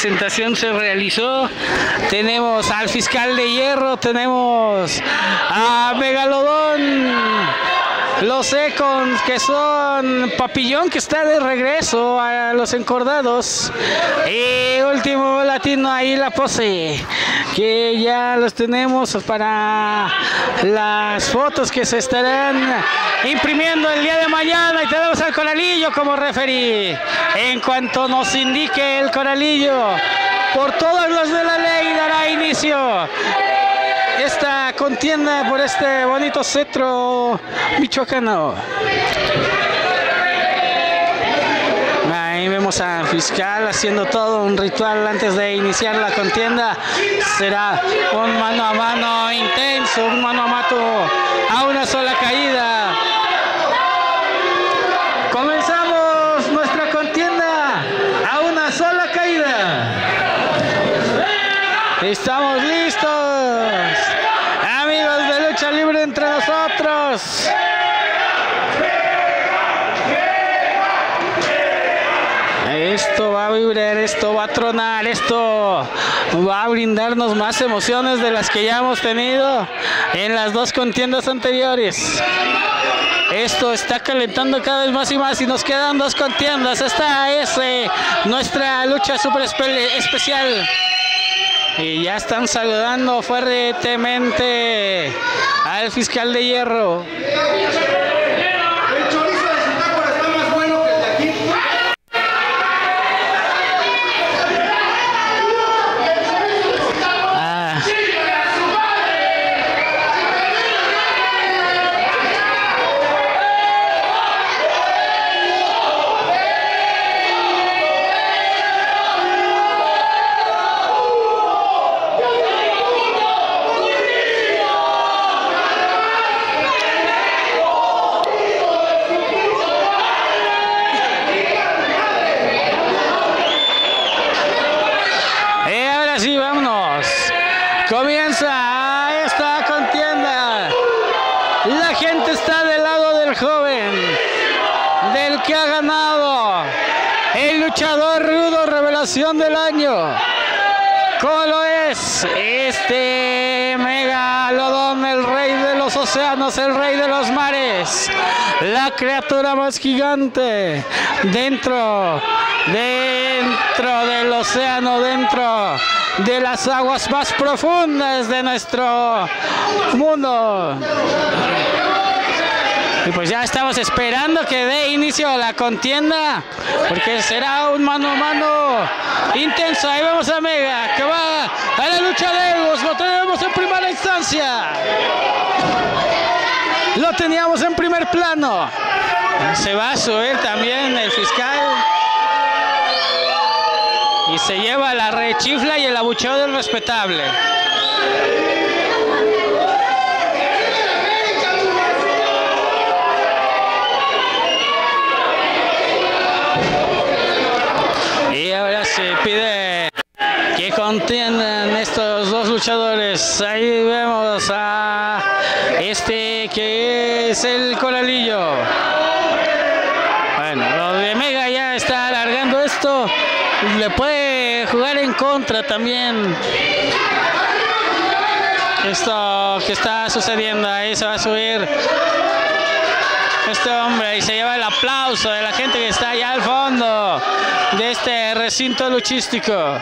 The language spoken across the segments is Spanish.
presentación se realizó. Tenemos al fiscal de hierro, tenemos a Megalodón, los Econs, que son Papillón, que está de regreso a los encordados. Y último latino ahí la pose, que ya los tenemos para las fotos que se estarán imprimiendo el día de mañana. Y tenemos al Coralillo como referí. En cuanto nos indique el Coralillo, por todos los de la ley dará inicio contienda por este bonito cetro michoacano. Ahí vemos al fiscal haciendo todo un ritual antes de iniciar la contienda. Será un mano a mano intenso, un mano a mano a una sola caída. Comenzamos nuestra contienda a una sola caída. Estamos listos. Amigos de lucha libre entre Esto va a vibrar, esto va a tronar, esto va a brindarnos más emociones de las que ya hemos tenido en las dos contiendas anteriores. Esto está calentando cada vez más y más y nos quedan dos contiendas. Esta es nuestra lucha super espe- especial. Y ya están saludando fuertemente al fiscal de hierro. La gente está del lado del joven, del que ha ganado el luchador rudo revelación del año. ¿Cómo lo es? Este megalodón, el rey de los océanos, el rey de los mares, la criatura más gigante dentro, dentro del océano, dentro de las aguas más profundas de nuestro mundo. Y pues ya estamos esperando que dé inicio la contienda, porque será un mano a mano intenso. Ahí vemos a Mega, que va a la lucha de egos, lo tenemos en primera instancia. Lo teníamos en primer plano. Se va a subir también el fiscal. Se lleva la rechifla y el abucheo del respetable. Y ahora se pide que contiendan estos dos luchadores. Ahí vemos a este que es el coralillo. Bueno, lo de Mega ya está alargando esto. Le puede jugar en contra también. Esto que está sucediendo ahí se va a subir este hombre y se lleva el aplauso de la gente que está allá al fondo de este recinto luchístico.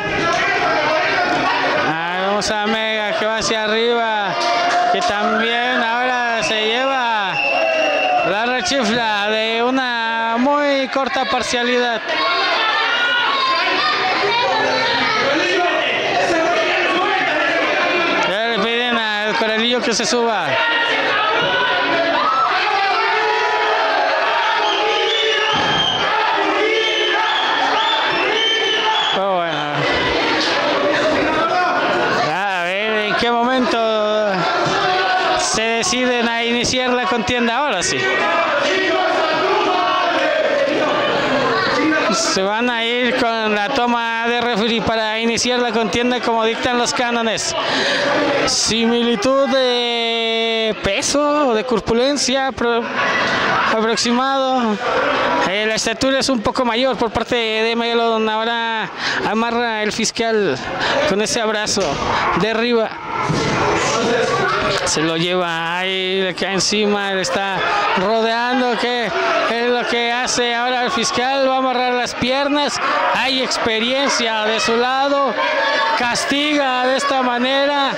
Vamos a Mega que va hacia arriba, que también ahora se lleva la rechifla de una muy corta parcialidad. Piden al coralillo que se suba. Oh, bueno. A ver en qué momento se deciden a iniciar la contienda. Ahora sí. Se van a ir con la toma referee para iniciar la contienda como dictan los cánones. Similitud de peso de corpulencia pro- aproximado. Eh, la estatura es un poco mayor por parte de Megalodon. Ahora amarra el fiscal con ese abrazo de arriba. Se lo lleva ahí, le cae encima, le está rodeando. ¿Qué es lo que hace ahora el fiscal? Va a amarrar las piernas. Hay experiencia de su lado. Castiga de esta manera.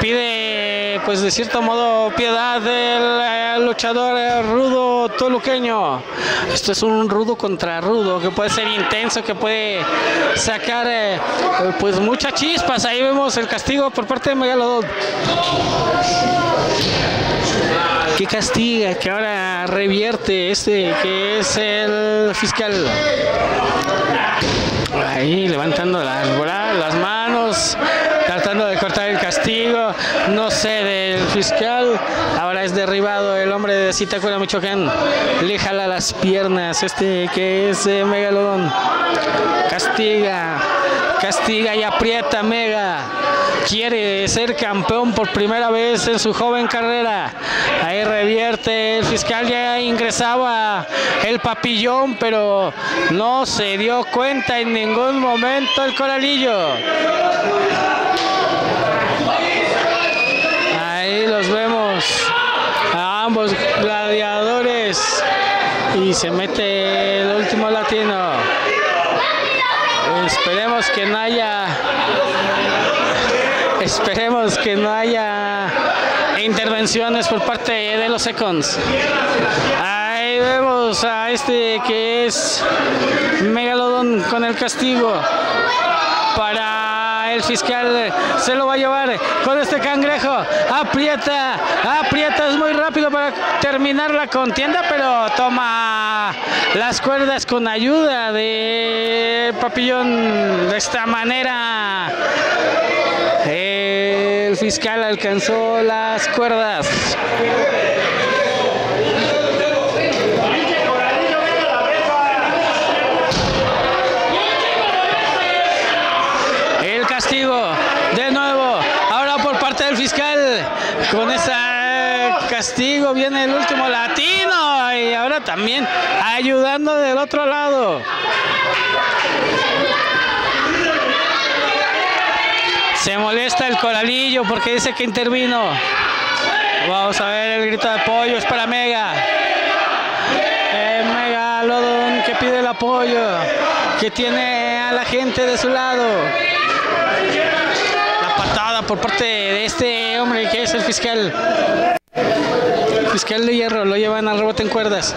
Pide, pues de cierto modo, piedad del eh, luchador eh, rudo toluqueño. Esto es un rudo contra rudo que puede ser intenso, que puede sacar eh, pues muchas chispas. Ahí vemos el castigo por parte de Megalodon. que castiga, que ahora revierte este que es el fiscal. Ahí levantando las, las manos, no sé del fiscal. Ahora es derribado el hombre de Zitácuara, Michoacán. Le jala las piernas, este que es eh, Megalodón. Castiga, castiga y aprieta Mega. Quiere ser campeón por primera vez en su joven carrera. Ahí revierte el fiscal, ya ingresaba el papillón, pero no se dio cuenta en ningún momento el coralillo. A ambos gladiadores y se mete el último latino. Esperemos que no haya esperemos que no haya intervenciones por parte de los seconds. Ahí vemos a este que es Megalodon con el castigo para el fiscal se lo va a llevar con este cangrejo. Aprieta aprieta es muy rápido para terminar la contienda pero toma las cuerdas con ayuda de papillón de esta manera. El fiscal alcanzó las cuerdas El castigo, de nuevo, ahora por parte del fiscal, con ese castigo viene el último latino y ahora también ayudando del otro lado. Se molesta el coralillo porque dice que intervino. Vamos a ver el grito de apoyo, es para Mega. El Megalodon que pide el apoyo, que tiene a la gente de su lado. Por parte de este hombre que es el fiscal. Fiscal de hierro, lo llevan al rebote en cuerdas.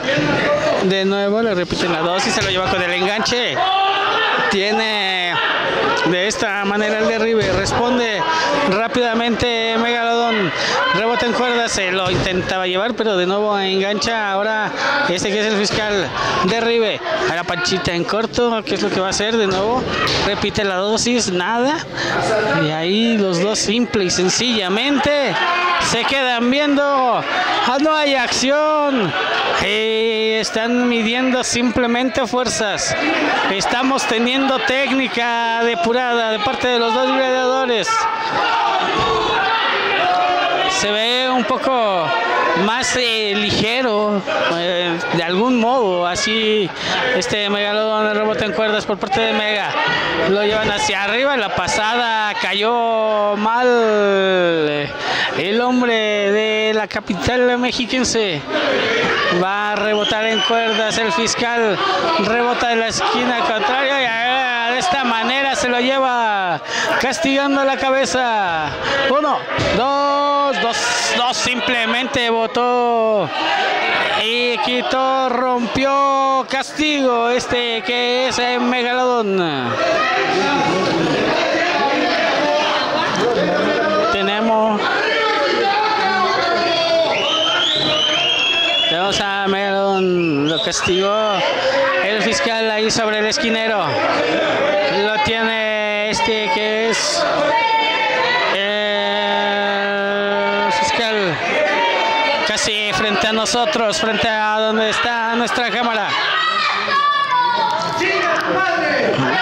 De nuevo le repiten la dosis, se lo lleva con el enganche. Tiene de esta manera el derribe, responde rápidamente Megalodon, rebota en cuerdas, se lo intentaba llevar, pero de nuevo engancha ahora este que es el fiscal, derribe a la panchita en corto, ¿qué es lo que va a hacer de nuevo? Repite la dosis, nada, y ahí los dos simple y sencillamente se quedan viendo, ah, no hay acción, y están midiendo simplemente fuerzas, estamos teniendo técnica depurada de parte de los dos gladiadores. Se ve un poco más eh, ligero, eh, de algún modo, así este Megalodon rebota en cuerdas por parte de Mega. Lo llevan hacia arriba, la pasada cayó mal eh, el hombre de la capital mexiquense. Va a rebotar en cuerdas el fiscal, rebota en la esquina contraria y de esta manera se lo lleva castigando la cabeza. Uno, dos, dos, dos simplemente votó y quitó, rompió castigo este que es el Megalodón. Tenemos tenemos a Megalodón, lo castigó el fiscal ahí sobre el esquinero. Lo tiene este que es el fiscal frente a nosotros, frente a donde está nuestra cámara.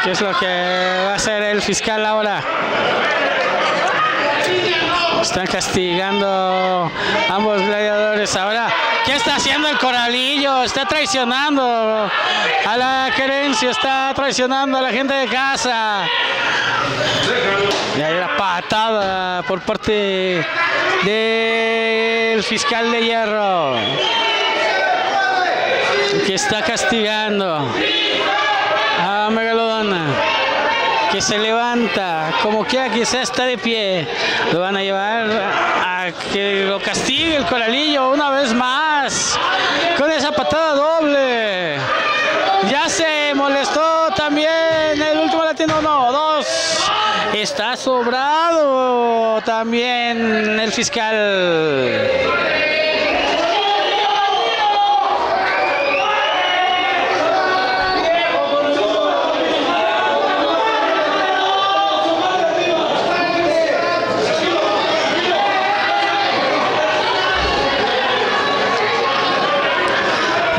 ¿Qué es lo que va a hacer el fiscal ahora? Están castigando ambos gladiadores ahora. ¿Qué está haciendo el coralillo? Está traicionando a la querencia, está traicionando a la gente de casa. Y hay una patada por parte del fiscal de hierro. Que está castigando a Megalodona que se levanta, como quiera que sea, está de pie. Lo van a llevar a que lo castigue el coralillo una vez más con esa patada doble. Ya se molestó también Está sobrado también el fiscal.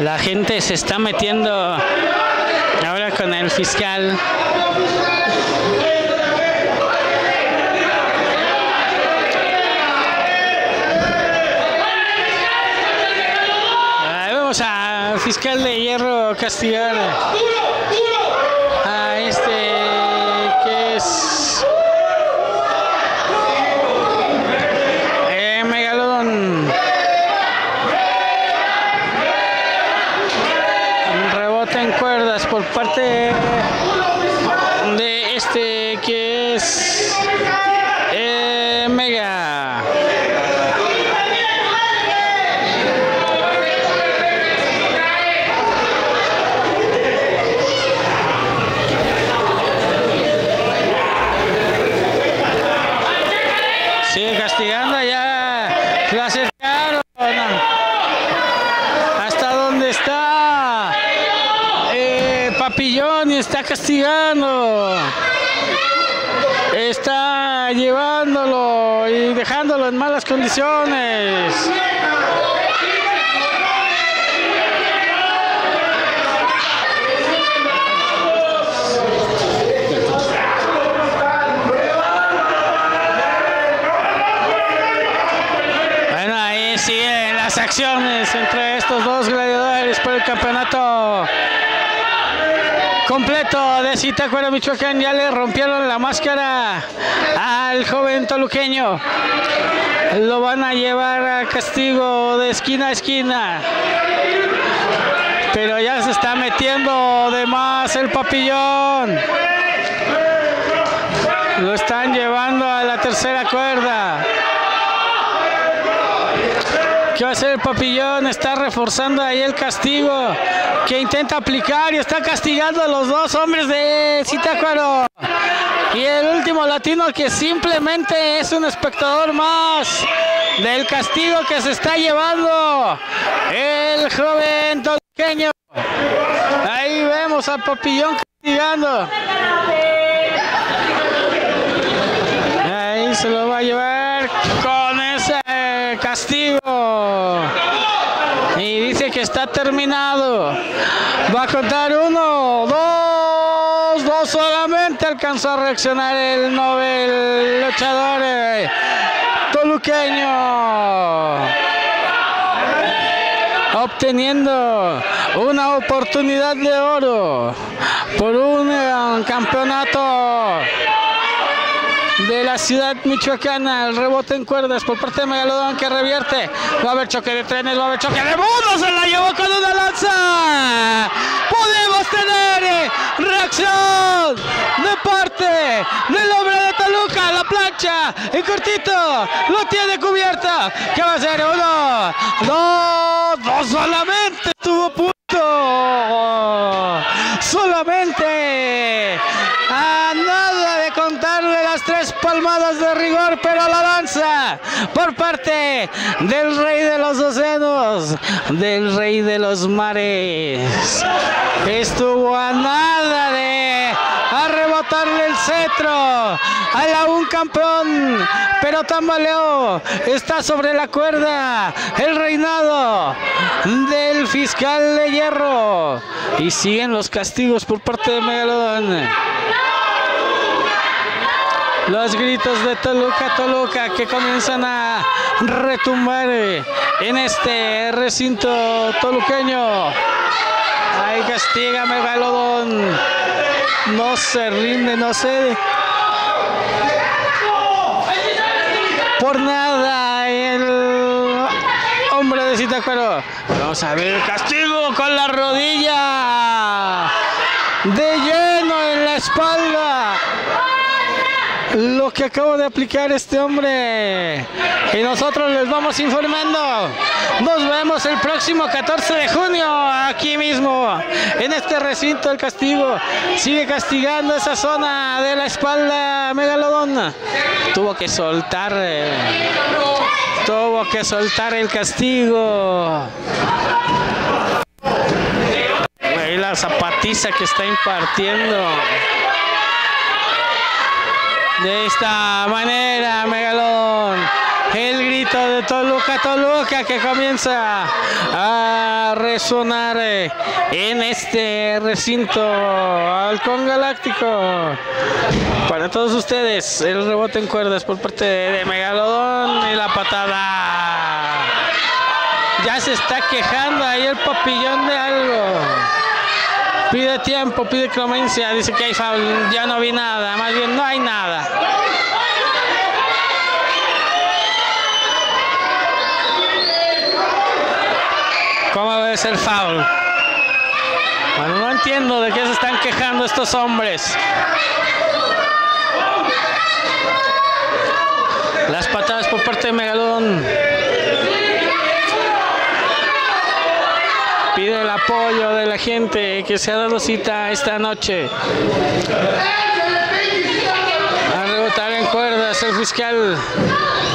La gente se está metiendo ahora con el fiscal. Ahí vemos al fiscal de hierro castigar a este que es eh, Megalodón. Un rebote en cuerdas por parte de este que es eh, Mega. Sigue castigando ya. Lo acercaron. ¿Hasta dónde está? Eh, Papillón y está castigando. Está llevándolo y dejándolo en malas condiciones. Bueno, ahí siguen las acciones entre estos dos gladiadores por el campeonato completo de Zitácuaro, Michoacán. Ya le rompieron la máscara al joven toluqueño. Lo van a llevar a castigo de esquina a esquina. Pero ya se está metiendo de más el papillón. Lo están llevando a la tercera cuerda. ¿Qué va a hacer el papillón? Está reforzando ahí el castigo que intenta aplicar y está castigando a los dos hombres de Zitácuaro. Y el último latino que simplemente es un espectador más del castigo que se está llevando el joven toluqueño. Ahí vemos al papillón castigando. Ahí se lo va a llevar con ese castigo. Y dice que está terminado. Va a contar uno, dos, dos solamente alcanzó a reaccionar el Nobel luchador eh, toluqueño. Obteniendo una oportunidad de oro por un eh, campeonato de la ciudad michoacana. El rebote en cuerdas por parte de Megalodón que revierte. Va a haber choque de trenes, va a haber choque de mundo. Se la llevó con una lanza. Podemos tener eh, reacción de parte del hombre de Toluca. La plancha en cortito. Lo tiene cubierta. ¿Qué va a hacer? Uno, dos, dos solamente. Estuvo a punto. Solamente a nada de contarle las tres palmadas de rigor, pero por parte del rey de los océanos, del rey de los mares. Estuvo a nada de arrebatarle el cetro al aún campeón, pero tambaleó, está sobre la cuerda el reinado del fiscal de hierro y siguen los castigos por parte de Megalodón. Los gritos de Toluca, Toluca que comienzan a retumbar en este recinto toluqueño. Ahí castiga Megalodón. No se rinde, no cede. Por nada el hombre de Citacuero. Vamos a ver el castigo con la rodilla. De lleno en la espalda lo que acabo de aplicar este hombre. Y nosotros les vamos informando. Nos vemos el próximo 14 de junio aquí mismo, en este recinto del castigo. Sigue castigando esa zona de la espalda Megalodón. Tuvo que soltar, tuvo que soltar el castigo. Ahí la zapatiza que está impartiendo. De esta manera, Megalón. El grito de Toluca, Toluca que comienza a resonar en este recinto halcón galáctico. Para todos ustedes, el rebote en cuerdas por parte de Megalodón y la patada. Ya se está quejando ahí el papillón de algo. Pide tiempo, pide clemencia, dice que hay foul, ya no vi nada, más bien no hay nada. ¿Cómo ves el foul? Bueno, no entiendo de qué se están quejando estos hombres. Las patadas por parte de Megalón. Pide el apoyo de la gente que se ha dado cita esta noche. A rebotar en cuerdas el fiscal.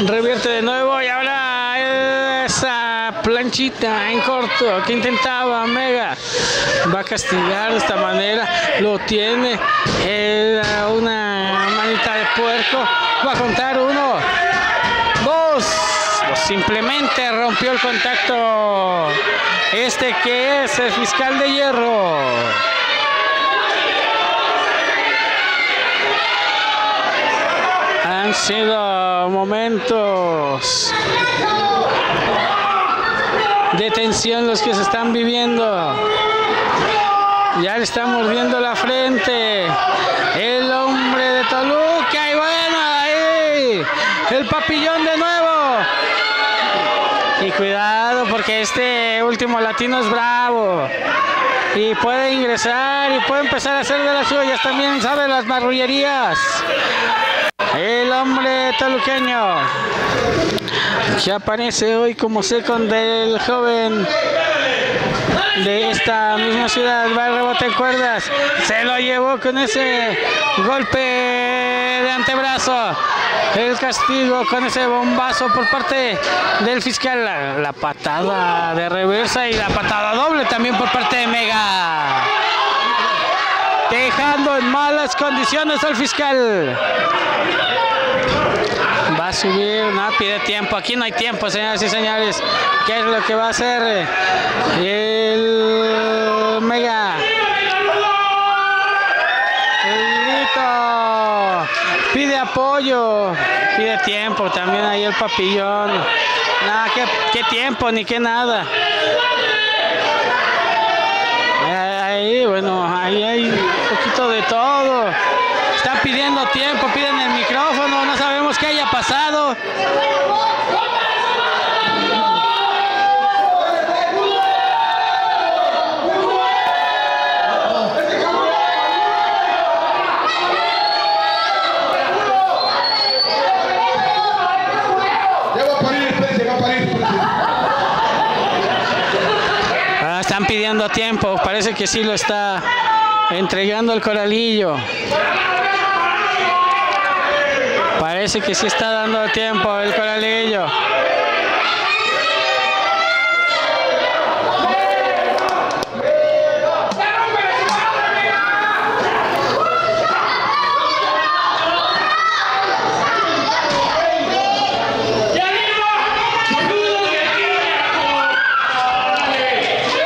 Revierte de nuevo y ahora esa planchita en corto que intentaba Mega va a castigar de esta manera. Lo tiene. Era una manita de puerco. Va a contar uno simplemente rompió el contacto este que es el fiscal de hierro. Han sido momentos de tensión los que se están viviendo. Ya le están mordiendo la frente. El hombre de Toluca y bueno, ahí el papillón de nuevo. Y cuidado porque este último latino es bravo. Y puede ingresar y puede empezar a hacer de las suyas. También sabe las marrullerías. El hombre taluqueño que aparece hoy como second del joven de esta misma ciudad. Va el rebote en cuerdas. Se lo llevó con ese golpe antebrazo. El castigo con ese bombazo por parte del fiscal. La, la patada de reversa y la patada doble también por parte de Mega. Dejando en malas condiciones al fiscal. Va a subir, no pide tiempo. Aquí no hay tiempo, señoras y señores. ¿Qué es lo que va a hacer el Mega? Apoyo. Pide tiempo. También ahí el papillón. Nada, ¿qué, qué tiempo ni qué nada. Ahí, bueno, ahí hay un poquito de todo. Están pidiendo tiempo, piden el micrófono, no sabemos qué haya pasado. Ya va a parir, espérense, va a parir, espérense. Ah, están pidiendo tiempo, parece que sí lo está entregando el coralillo. Parece que sí está dando tiempo el coralillo.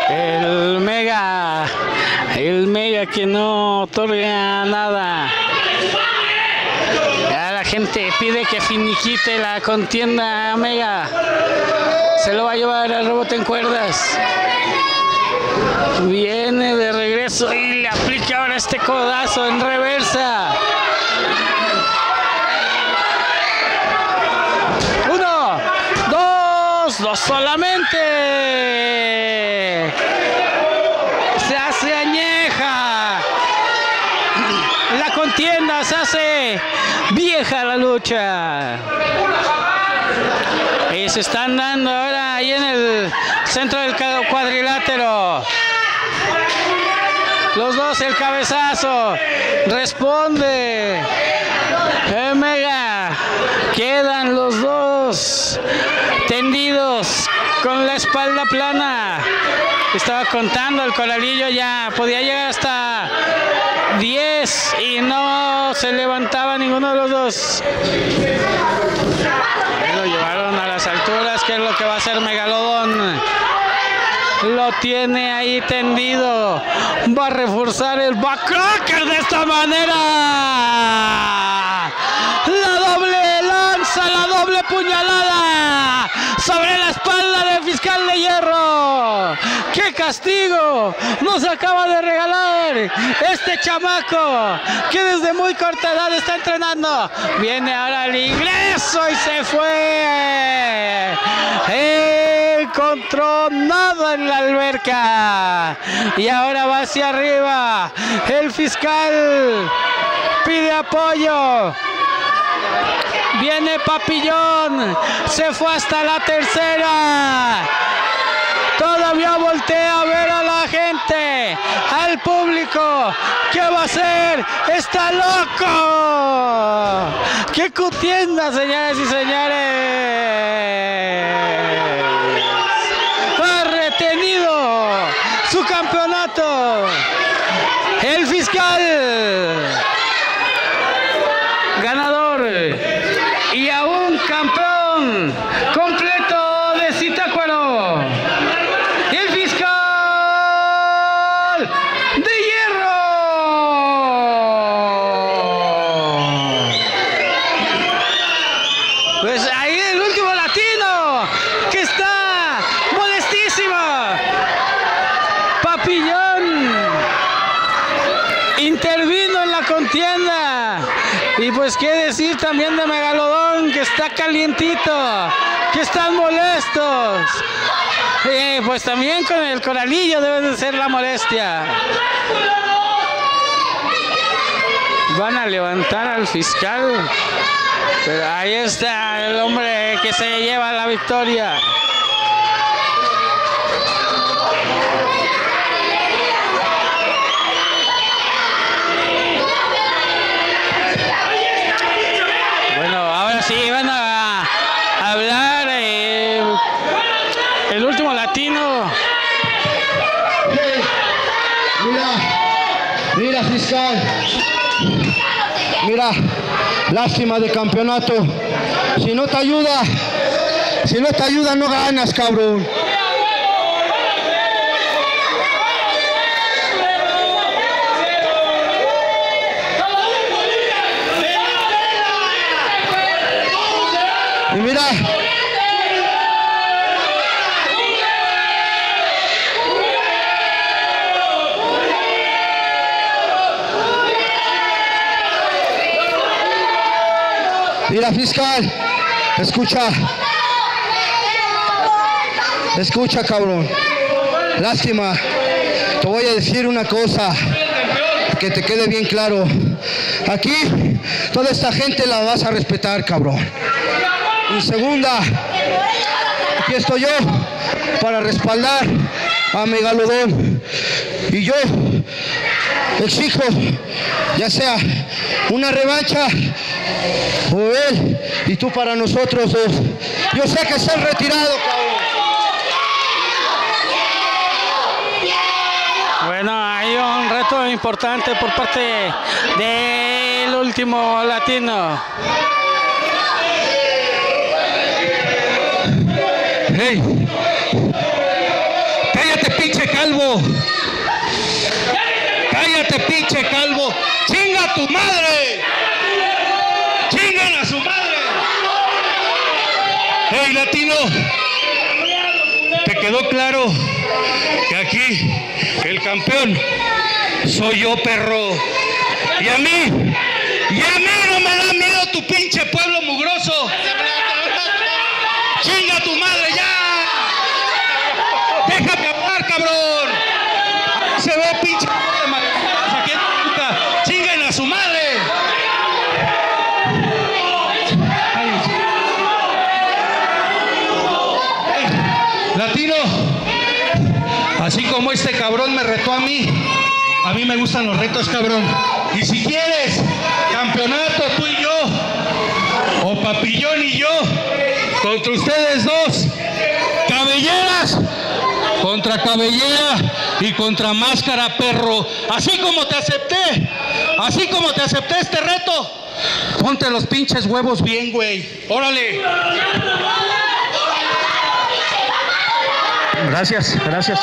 El mega, el mega que no otorga nada. Ya la gente pide que finiquite la contienda mega. Se lo va a llevar al rebote en cuerdas. Viene de regreso y le aplica ahora este codazo en reversa. Uno, dos, dos solamente. Contienda se hace vieja la lucha. Y se están dando ahora ahí en el centro del cuadrilátero. Los dos el cabezazo. Responde. Eh, Mega. Quedan los dos tendidos con la espalda plana. Estaba contando el coralillo ya. Podía llegar hasta 10 y no se levantaba ninguno de los dos. Lo llevaron a las alturas, que es lo que va a hacer Megalodón. Lo tiene ahí tendido. Va a reforzar el backcracker de esta manera. La doble lanza, la doble puñalada sobre la espalda del fiscal de hierro. ¡Qué castigo! Nos acaba de regalar este chamaco que desde muy corta edad está entrenando. Viene ahora el ingreso y se fue. Encontró nada en la alberca. Y ahora va hacia arriba. El fiscal pide apoyo. Viene Papillón. Se fue hasta la tercera. Todavía voltea a ver a la gente, al público. ¿Qué va a hacer? ¡Está loco! ¡Qué cutienda, señoras y señores! Ha retenido su campeonato. El fiscal ganador y aún campeón completo de Zitácuaro. El fiscal de hierro. Pues ahí el último latino que está modestísimo. Papillón intervino en la contienda. Y pues qué decir también de Megalodón, que está calientito, que están molestos. Eh, pues también con el coralillo debe de ser la molestia. Van a levantar al fiscal. Pero ahí está el hombre que se lleva la victoria. Mira fiscal. Mira, lástima de campeonato. Si no te ayuda, si no te ayuda no ganas, cabrón. Y mira, Mira, fiscal, escucha. Escucha, cabrón. Lástima. Te voy a decir una cosa. Que te quede bien claro. Aquí, toda esta gente la vas a respetar, cabrón. Y segunda, aquí estoy yo para respaldar a Megalodón. Y yo exijo, ya sea una revancha o él y tú para nosotros dos. Yo sé que estás retirado, cabrón. Bueno, hay un reto importante por parte del último latino. ¡Hey! ¡Cállate, pinche calvo! ¡Cállate, pinche calvo! ¡Chinga tu madre! ¡Chingan a su madre! ¡Hey, latino! ¿Te quedó claro que aquí el campeón soy yo, perro? Y a mí, y a mí no me da miedo tu pinche pueblo mugroso. A mí, a mí me gustan los retos, cabrón. Y si quieres, campeonato tú y yo, o Papillón y yo, contra ustedes dos, cabelleras contra cabellera y contra máscara, perro. Así como te acepté, así como te acepté este reto, ponte los pinches huevos bien, güey. Órale. Gracias, gracias.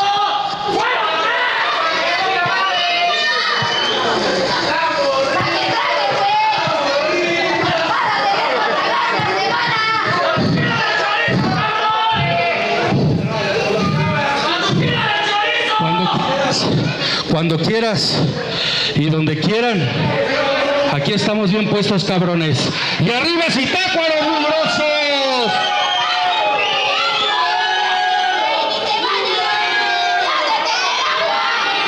Cuando quieras y donde quieran, aquí estamos bien puestos, cabrones. Y arriba Zitácuaro, mugrosos.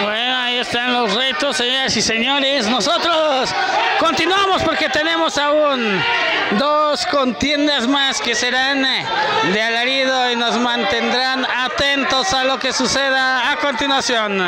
Bueno, ahí están los retos, señoras y señores. Nosotros continuamos porque tenemos aún dos contiendas más que serán eh, de alarido y nos mantendrán atentos a lo que suceda a continuación.